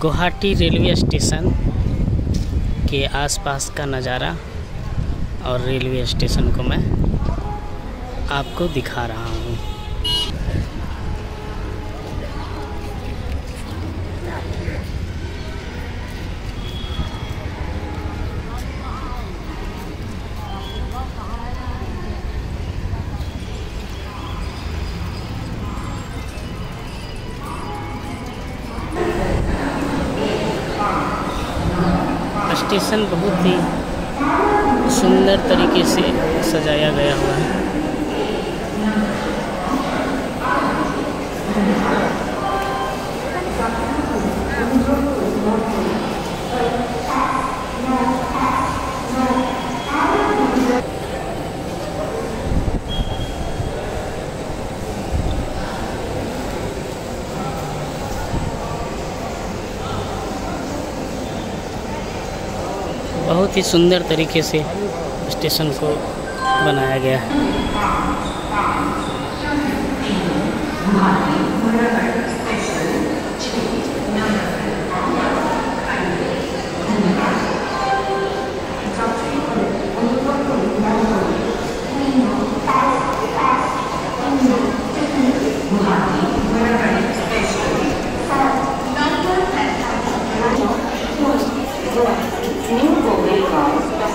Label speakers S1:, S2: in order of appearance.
S1: Guwahati railway station के आसपास का नज़ारा और रेलवे स्टेशन को मैं आपको दिखा रहा हूँ। स्टेशन बहुत ही सुंदर तरीके से सजाया गया हुआ है। बहुत ही सुंदर तरीके से स्टेशन को बनाया गया है Thank you. new Bowie House